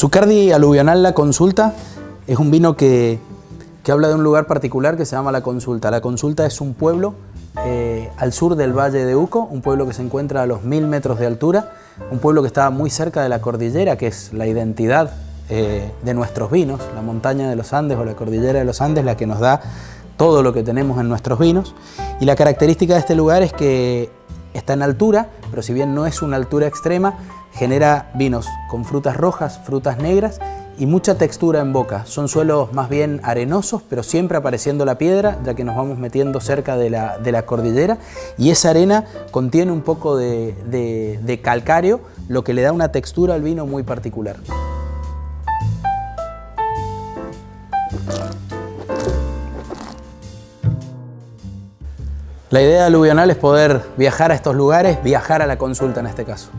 Zucardi Aluvional La Consulta es un vino que, habla de un lugar particular que se llama La Consulta. La Consulta es un pueblo eh, al sur del Valle de Uco, un pueblo que se encuentra a los mil metros de altura, un pueblo que está muy cerca de la cordillera, que es la identidad eh, de nuestros vinos, la montaña de los Andes o la cordillera de los Andes, la que nos da todo lo que tenemos en nuestros vinos. Y la característica de este lugar es que está en altura, pero si bien no es una altura extrema, genera vinos con frutas rojas, frutas negras y mucha textura en boca. Son suelos más bien arenosos, pero siempre apareciendo la piedra, ya que nos vamos metiendo cerca de la, cordillera. Y esa arena contiene un poco de, de calcáreo, lo que le da una textura al vino muy particular. La idea aluvional es poder viajar a estos lugares, viajar a la consulta en este caso.